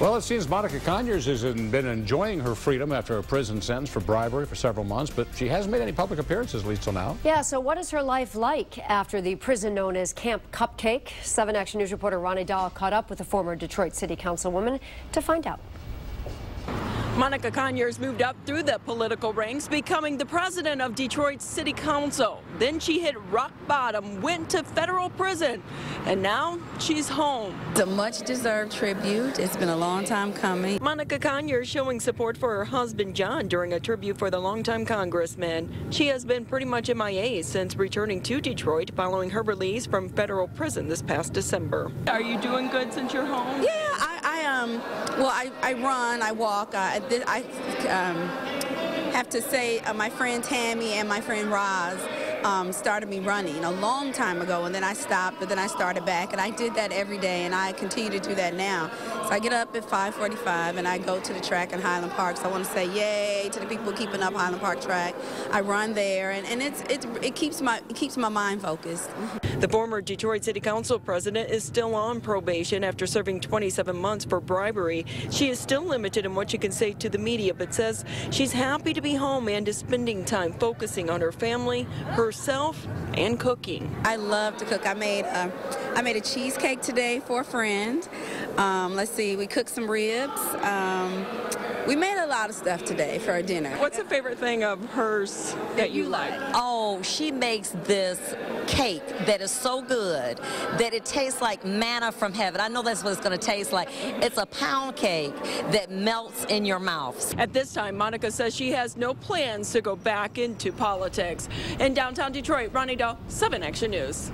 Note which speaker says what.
Speaker 1: Well, it seems Monica Conyers has been enjoying her freedom after a prison sentence for bribery for several months, but she hasn't made any public appearances, at least till now.
Speaker 2: Yeah, so what is her life like after the prison known as Camp Cupcake? 7 Action News reporter Ronnie Dahl caught up with the former Detroit City Councilwoman to find out.
Speaker 3: Monica Conyers moved up through the political ranks, becoming the president of Detroit City Council. Then she hit rock bottom, went to federal prison, and now she's home.
Speaker 4: It's a much deserved tribute. It's been a long time coming.
Speaker 3: Monica Conyers showing support for her husband John during a tribute for the longtime congressman. She has been pretty much in MIA since returning to Detroit following her release from federal prison this past December. Are you doing good since you're home?
Speaker 4: Yeah, I, I um, well, I, I run, I walk. I, I um, have to say uh, my friend Tammy and my friend Roz um, started me running a long time ago, and then I stopped, but then I started back, and I did that every day, and I continue to do that now. So I get up at 5:45, and I go to the track in Highland Park. So I want to say yay to the people keeping up Highland Park track. I run there, and, and it's, it keeps my it keeps my mind focused.
Speaker 3: The former Detroit City Council president is still on probation after serving 27 months for bribery. She is still limited in what she can say to the media, but says she's happy to be home and is spending time focusing on her family, her herself and cooking.
Speaker 4: I love to cook. I made a, I made a cheesecake today for a friend. Um, let's see, we cooked some ribs. Um, we made a lot of stuff today for our dinner.
Speaker 3: What's a favorite thing of hers that you like?
Speaker 5: Oh, she makes this cake that is so good that it tastes like manna from heaven. I know that's what it's going to taste like. It's a pound cake that melts in your mouth.
Speaker 3: At this time, Monica says she has no plans to go back into politics. In downtown Detroit, Ronnie Dahl, 7 Action News.